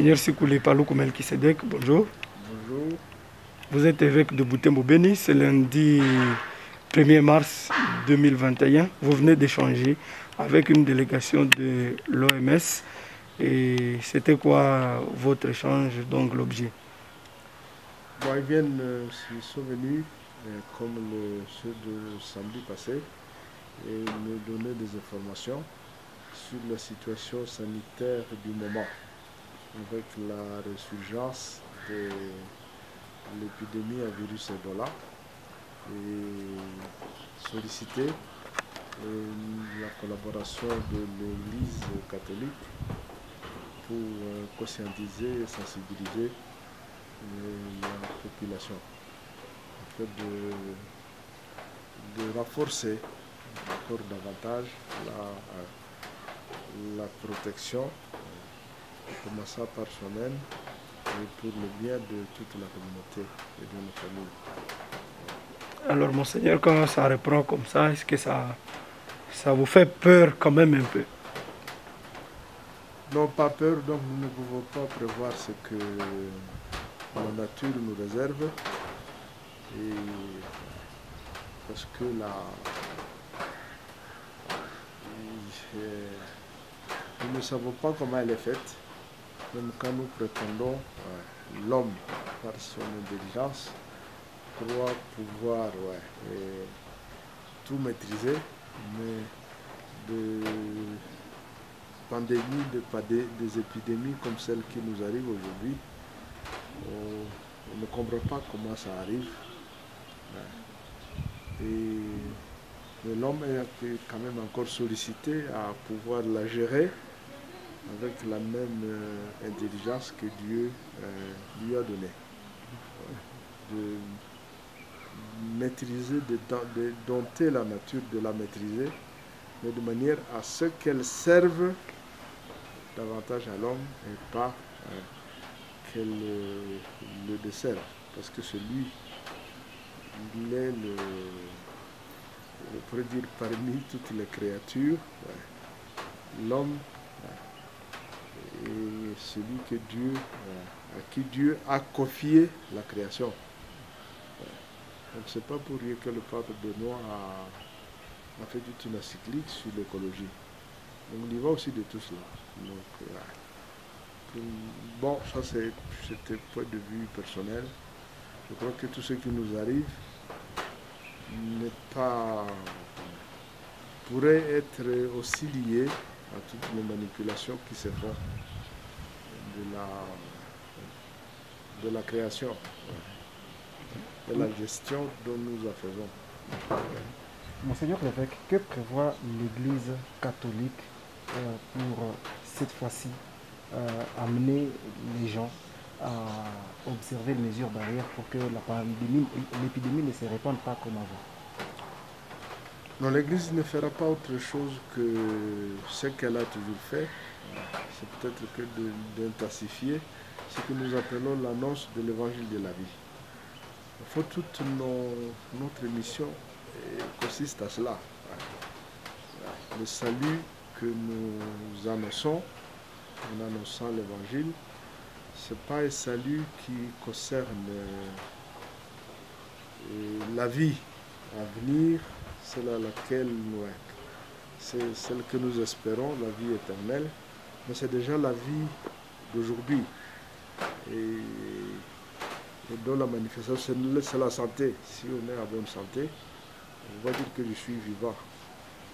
Monseigneur Paloukou Melkisedek, bonjour. Bonjour. Vous êtes évêque de Boutembo Béni, c'est lundi 1er mars 2021. Vous venez d'échanger avec une délégation de l'OMS. Et c'était quoi votre échange, donc l'objet? Bon, ils viennent, euh, ils sont venus, euh, comme le, ceux de samedi passé, et nous donner des informations sur la situation sanitaire du moment, avec la résurgence de l'épidémie à virus Ebola, et solliciter euh, la collaboration de l'Église catholique pour euh, conscientiser et sensibiliser euh, la population, en fait de, renforcer encore davantage la, protection, commençant par soi-même et pour le bien de toute la communauté et de nos familles. Alors, Monseigneur, quand ça reprend comme ça, est-ce que ça, ça vous fait peur quand même un peu? Non, pas peur, donc nous ne pouvons pas prévoir ce que la nature nous réserve. Et parce que la, nous ne savons pas comment elle est faite. Même quand nous prétendons, ouais, l'homme, par son intelligence, croit pouvoir tout maîtriser, mais de pandémies, de, des, épidémies comme celle qui nous arrive aujourd'hui, on, ne comprend pas comment ça arrive. Ouais. Et l'homme est quand même encore sollicité à pouvoir la gérer avec la même euh, intelligence que Dieu euh, lui a donnée. De maîtriser, de, dompter la nature, de la maîtriser, mais de manière à ce qu'elle serve davantage à l'homme et pas euh, qu'elle le desserve. Parce que celui, il est le on pourrait dire parmi toutes les créatures, l'homme est celui que Dieu, à qui Dieu a confié la création. Donc c'est pas pour rien que le pape Benoît a, a fait toute une encyclique sur l'écologie. Donc on y va aussi de tout cela. Donc, bon, ça c'était point de vue personnel. Je crois que tout ce qui nous arrive, n'est pas pourrait être aussi lié à toutes les manipulations qui se font de la, de la création, de la gestion dont nous en faisons. Monseigneur l'évêque, que prévoit l'Église catholique euh, pour cette fois-ci euh, amener les gens à observer les mesures barrières pour que l'épidémie ne se répande pas comme avant? Non, l'Église ne fera pas autre chose que ce qu'elle a toujours fait. C'est peut-être que d'intensifier ce que nous appelons l'annonce de l'évangile de la vie. Il faut toute notre mission consiste à cela. Le salut que nous annonçons en annonçant l'évangile, ce n'est pas un salut qui concerne la vie à venir, celle à laquelle nous, c'est celle que nous espérons, la vie éternelle, mais c'est déjà la vie d'aujourd'hui. Et, dont la manifestation, c'est la santé. Si on est en bonne santé, on va dire que je suis vivant.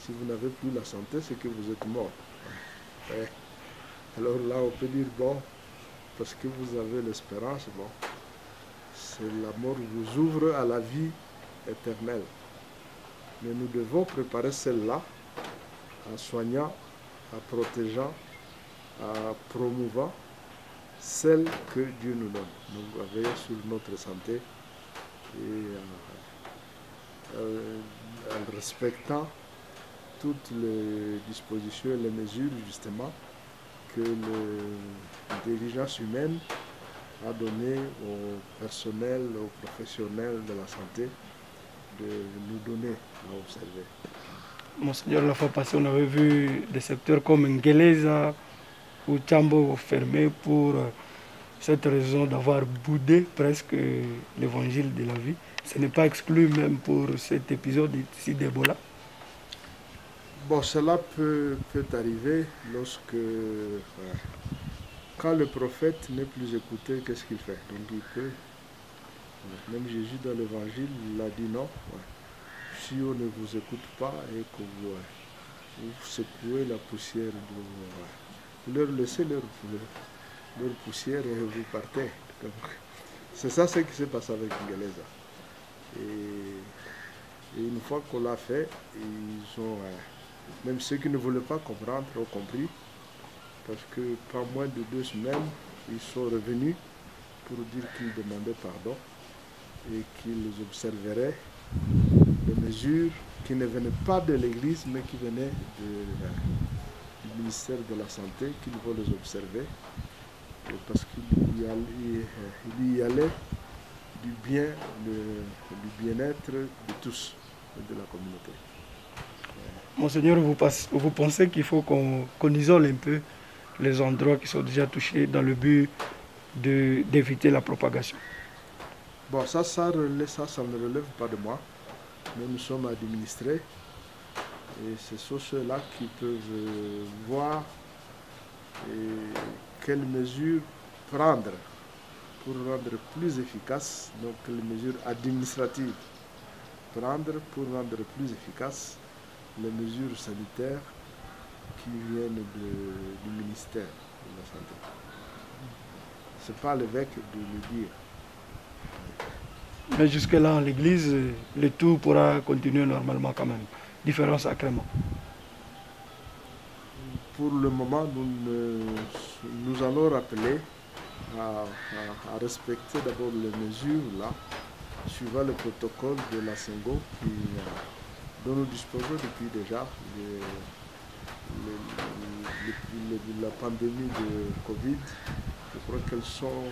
Si vous n'avez plus la santé, c'est que vous êtes mort. Alors là, on peut dire, bon, parce que vous avez l'espérance, bon, c'est la mort vous ouvre à la vie éternelle. Mais nous devons préparer celle-là en soignant, en protégeant, promouvant celle que Dieu nous donne. Nous veiller sur notre santé et en, en respectant toutes les dispositions et les mesures justement que l'intelligence humaine a donné au personnel, aux professionnels de la santé de nous donner à observer. Monseigneur, la fois passée, on avait vu des secteurs comme Ngeleza, ou Chambo fermé pour euh, cette raison d'avoir boudé presque l'évangile de la vie. Ce n'est pas exclu même pour cet épisode ici d'Ebola. Bon, cela peut, arriver lorsque, quand le prophète n'est plus écouté, qu'est-ce qu'il fait? Donc il peut, même Jésus dans l'évangile, il a dit non. Si on ne vous écoute pas et que vous, secouez la poussière, de, leur laissez leur, leur, poussière et vous partez. C'est ça ce qui s'est passé avec Ngeleza. Et, et, une fois qu'on l'a fait, ils ont même ceux qui ne voulaient pas comprendre ont compris, parce que pas moins de deux semaines, ils sont revenus pour dire qu'ils demandaient pardon et qu'ils observeraient des mesures qui ne venaient pas de l'Église, mais qui venaient du ministère de la Santé, qu'ils vont les observer, parce qu'il y, y, allait du bien, du bien-être de tous, de la communauté. Monseigneur, vous, vous pensez qu'il faut qu'on isole un peu les endroits qui sont déjà touchés dans le but d'éviter la propagation? Bon, ça ça, ça, ça, ne relève pas de moi. mais nous sommes administrés. Et ce sont ceux-là qui peuvent euh, voir quelles mesures prendre pour rendre plus efficace, donc les mesures administratives prendre pour rendre plus efficace les mesures sanitaires qui viennent du ministère de la Santé. Ce n'est pas l'évêque de le dire. Mais jusque-là, l'Église, le tout pourra continuer normalement quand même. Différents sacrements. Pour le moment, nous, allons rappeler à, respecter d'abord les mesures là, suivant le protocole de la Sengo qui, dont nous disposons depuis déjà la pandémie de Covid. Je crois qu'elles sont,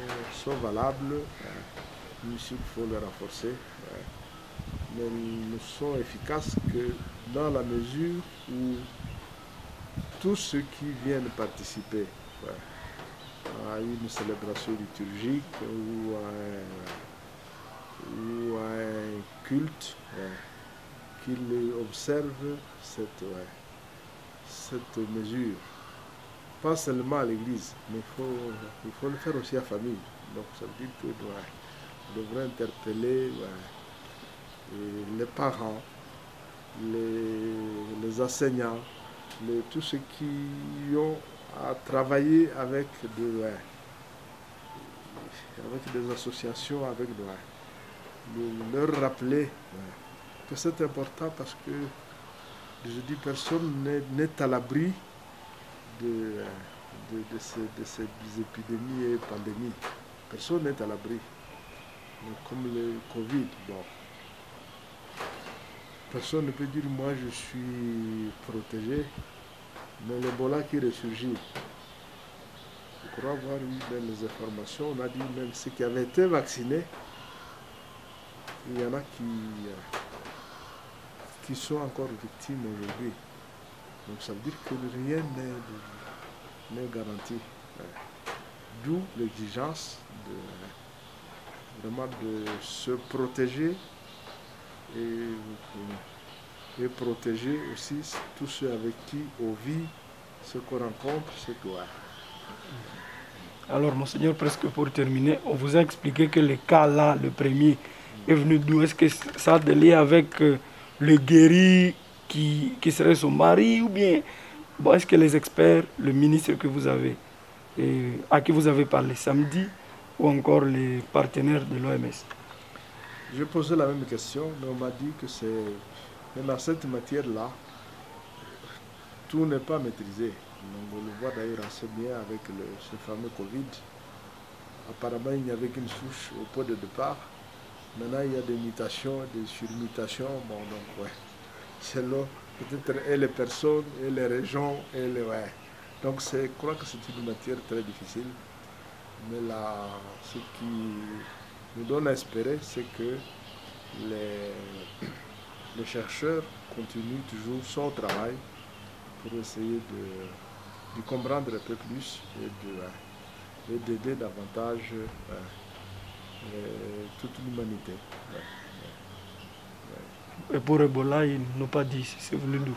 sont valables. Nous, il faut les renforcer. Mais elles ne sont efficaces que dans la mesure où tous ceux qui viennent participer à une célébration liturgique ou à un culte, qu'il observe cette, cette mesure. Pas seulement à l'église, mais il faut, il faut le faire aussi à la famille. Donc ça veut dire qu'on devrait interpeller les parents, les, les enseignants, les, tous ceux qui ont à travailler avec, de, avec des associations, avec de, leur rappeler c'est important parce que, je dis, personne n'est à l'abri de, de, ces, épidémies et pandémies. Personne n'est à l'abri. Comme le Covid, bon. Personne ne peut dire, moi je suis protégé, mais l'Ebola qui ressurgit. Je crois avoir eu des informations. On a dit même ceux qui avaient été vaccinés, il y en a qui qui sont encore victimes aujourd'hui. Donc ça veut dire que rien n'est garanti. D'où l'exigence de, vraiment de se protéger et, et, protéger aussi tous ceux avec qui on vit, ce qu'on rencontre, ce qu'on Alors, Monseigneur, presque pour terminer, on vous a expliqué que le cas là, le premier, est venu d'où? Est-ce que ça a des liens avec euh, le guéri qui, qui serait son mari ou bien bon, est-ce que les experts, le ministre que vous avez, et à qui vous avez parlé samedi ou encore les partenaires de l'OMS J'ai posé la même question, mais on m'a dit que c'est dans cette matière-là, tout n'est pas maîtrisé. on le voit d'ailleurs assez bien avec ce fameux Covid. Apparemment, il n'y avait qu'une souche au point de départ. Maintenant, il y a des mutations, des surmutations. Bon, donc, ouais. Selon peut-être et les personnes, et les régions, et les. Ouais. Donc, je crois que c'est une matière très difficile. Mais là, ce qui nous donne à espérer, c'est que les, les chercheurs continuent toujours son travail pour essayer de, comprendre un peu plus et et d'aider davantage ouais, euh, toute l'humanité. Et pour Ebola, ils n'ont pas dit si c'est venu d'où?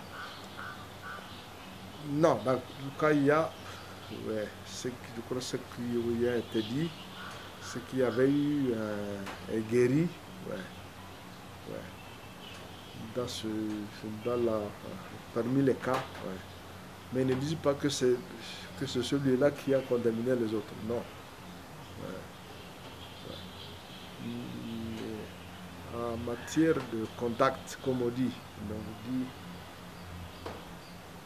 Non, dans le cas il y a, ouais, ce qui, je crois ce qui a été dit, c'est qu'il y avait eu un, un guéri, ouais, ouais, dans ce, dans la, parmi les cas, ouais. Mais ne disent pas que c'est que c'est celui-là qui a contaminé les autres, non. En matière de contact, comme on dit, on dit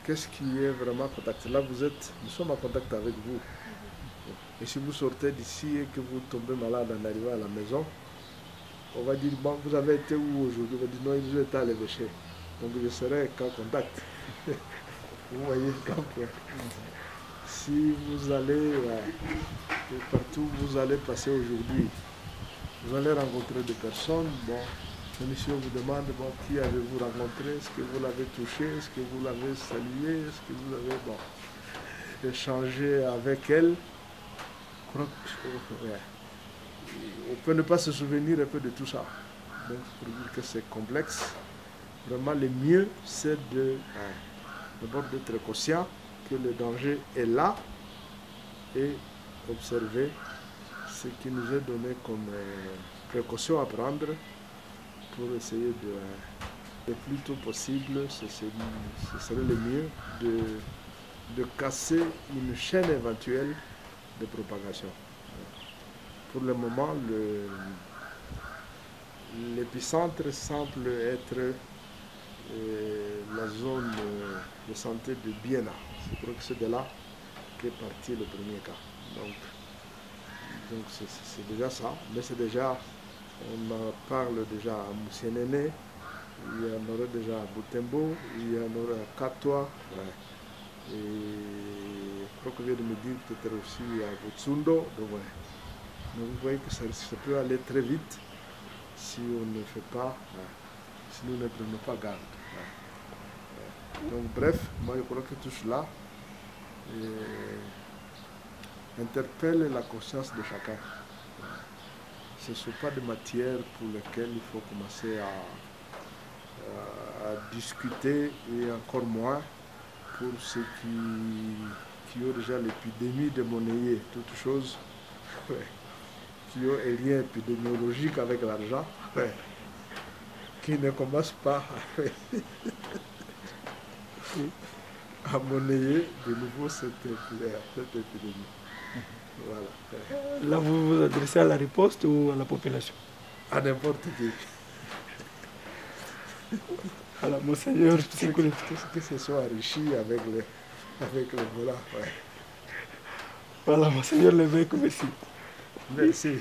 qu'est-ce qui est vraiment contact? Là, vous êtes, nous sommes en contact avec vous. Et si vous sortez d'ici et que vous tombez malade en arrivant à la maison, on va dire, bon, vous avez été où aujourd'hui? On va dire, non, ils été à l'évêché. Donc, je serai qu'en contact. vous voyez, donc, si vous allez, partout où vous allez passer aujourd'hui, vous allez rencontrer des personnes, bon, le monsieur vous demande, bon, qui avez-vous rencontré? Est-ce que vous l'avez touché? Est-ce que vous l'avez salué? Est-ce que vous avez, bon, échangé avec elle? On peut ne pas se souvenir un peu de tout ça. Donc, pour dire que c'est complexe, vraiment le mieux, c'est d'abord d'être conscient que le danger est là et observer ce qui nous est donné comme euh, précaution à prendre pour essayer de, le plus tôt possible, ce serait, ce serait le mieux de, de casser une chaîne éventuelle de propagation. Pour le moment, l'épicentre semble être euh, la zone de santé de Biena. Je crois que c'est de là qu'est parti le premier cas. Donc, c'est- déjà ça, mais c'est déjà, on parle déjà à Moussénéné, il y en aurait déjà à Boutembo, il y en aurait à Katoa, ouais. et je crois que vient de me dire peut-être aussi à Butsundo, donc ouais. Donc vous voyez que ça, peut aller très vite si on ne fait pas, ouais, si nous ne prenons pas garde. Ouais. Donc bref, moi je crois que tout cela euh, interpelle la conscience de chacun. Ce ne sont pas des matières pour lesquelles il faut commencer à, discuter et encore moins pour ceux qui, qui ont déjà l'épidémie de monnayer, toute chose ouais, qui ont un lien épidémiologique avec l'argent, qui ne commencent pas à monnayer de nouveau cette, épidémie. cette épidémie. Voilà. Là, vous vous adressez à la riposte ou à la population? À n'importe qui. Alors, monseigneur, Que, que, que ce soit enrichi avec le, avec le voilà. ouais. Voilà, monseigneur l'évêque, merci. Merci.